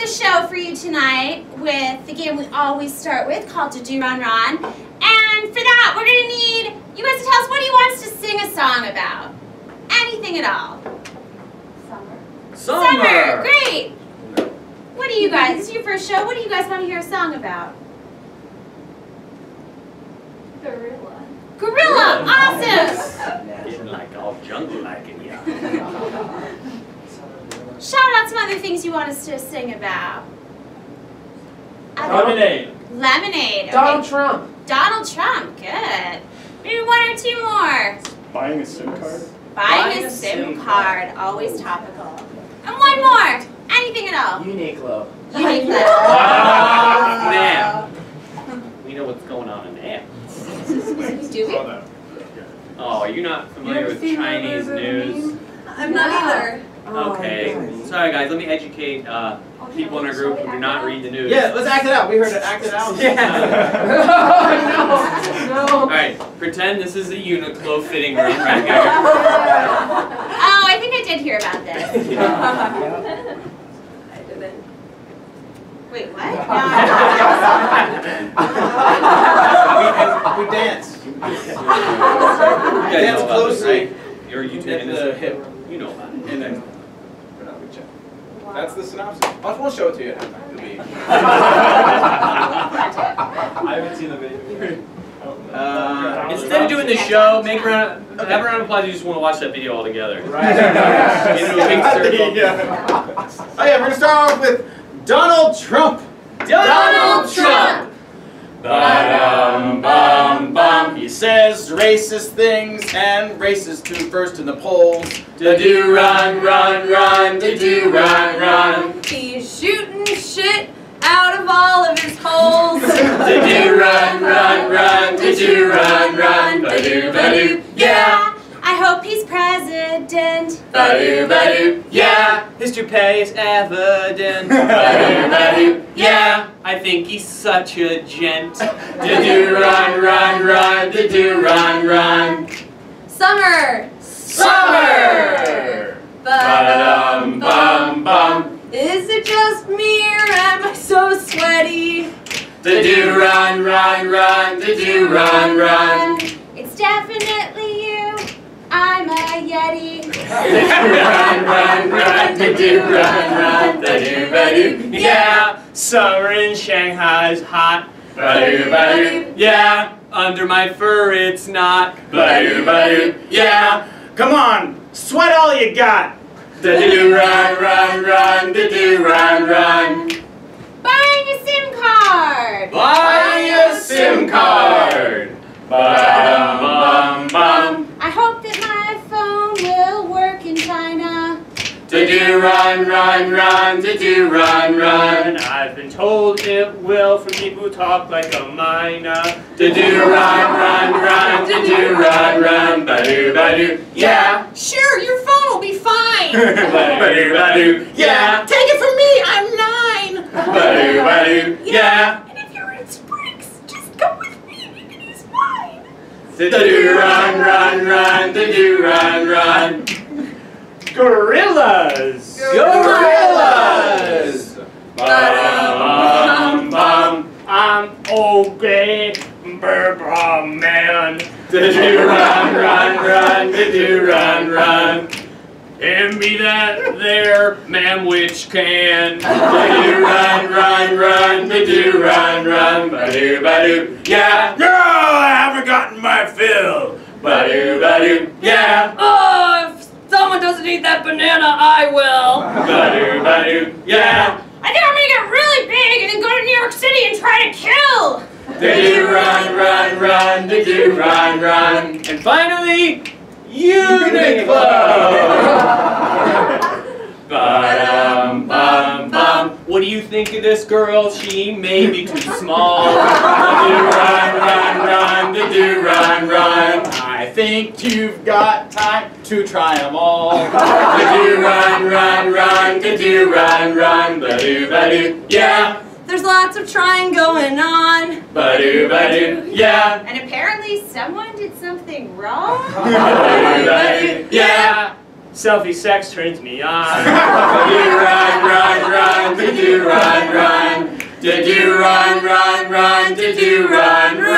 start the show for you tonight with the game we always start with called Da Doo Ron Ron. And for that, we're going to need you guys to tell us what he wants to sing a song about. Anything at all. Summer. Summer. Great. What do you guys, this is your first show, what do you guys want to hear a song about? Gorilla. Gorilla. Awesome. Getting like all jungle-like in here. Shout out some other things you want us to sing about. Other- Lemonade. Lemonade. Okay. Donald Trump. Donald Trump. Good. Maybe one or two more. Buying a SIM card? Buying a SIM card. Always topical. And one more. Anything at all. Uniqlo. Uniqlo. Ah, Nam. We know what's going on in Nam. Do we? Oh, you're not familiar with Chinese news? I'm not either. Okay. Sorry guys, let me educate uh, people in our group who do not read the news. Yeah, let's act it out. We heard it. Act it out. Yeah. no, Alright, pretend this is a Uniqlo fitting room right here. Oh, I think I did hear about this. I didn't. Wait, what? we, we dance. You Dance closely. right? You're you At taking the this? hip. You know about it. And then. That's the synopsis. I'll, we'll show it to you. at halftime. It'll be- I haven't seen the video. Uh, Instead of doing the show, make a round, have a round of applause. You just want to watch that video all together. Right. Into a big circle. Yeah. Oh yeah, we're gonna start off with Donald Trump. Donald Trump. Ba-dum, bum, bum. He says racist things and racist too first in the polls. To do run, run, run, He's shooting shit out of all of his holes. To do run, run, run, to do run, run. Ba-do, ba-do, yeah. I hope he's president. Ba-do, ba-do, yeah. His toupee is evident. Ba-do, ba-do, yeah. I think he's such a gent. To do run, run, run, to do run, run. Summer. Summer. Ba-dum, bum, bum. Is it just me or am I so sweaty? To do run, run, run, to do run, run. It's definitely you. I'm a Yeti. the do run, run, run, to do run, run, to do, ba-do, yeah. Summer in Shanghai's hot. Ba-do, ba-do, Yeah, under my fur it's not. ba-do, ba-do, yeah. Come on, sweat all you got. To do run, run, run, to do run, run. Buying a SIM card. Buy a SIM card. Ba-dum, bum, bum. I hope that my phone will work in China. To do run, run, run, to do run, run. I've been told it will from people who talk like a miner. To do run, run, run, to do run, run, ba-do, ba-do, yeah. Sure, your phone will be fine. Ba-do, ba-do, yeah. Take it from me, I'm nine. Ba-do, ba-do, yeah. And if you're in Springs, just go with me and you can use mine. To do run, run, run, to do run, run. Gorillas! Gorillas! Ba-dum, bum, I'm okay, Burba man. To do run, run, run, to do run, run. Hand me that there, ma'am, which can. To do run, run, run, to do run, run. Ba-do, ba-do, yeah. Girl, I haven't gotten my fill. Ba-do, ba-do, yeah. Oh, if someone doesn't eat that banana, I will. Ba-do, ba-do, yeah. I think I'm gonna get really big and then go to New York City and try to kill. To do run, run, run, to do run, run. And finally, Uniqlo! Ba-dum, bum, bum. what do you think of this girl? She may be too small. To do run, run, run, to do run, run. I think you've got time to try them all. To do run, run, run, to do run, run. Ba-do, ba-do, yeah. There's lots of trying going on. Ba-do, ba-do, yeah. And apparently someone did something wrong. Ba-do, ba-do, yeah. Selfie sex turns me on. To do run, run, run, to do run, run. To do run, run, run. To do run, run.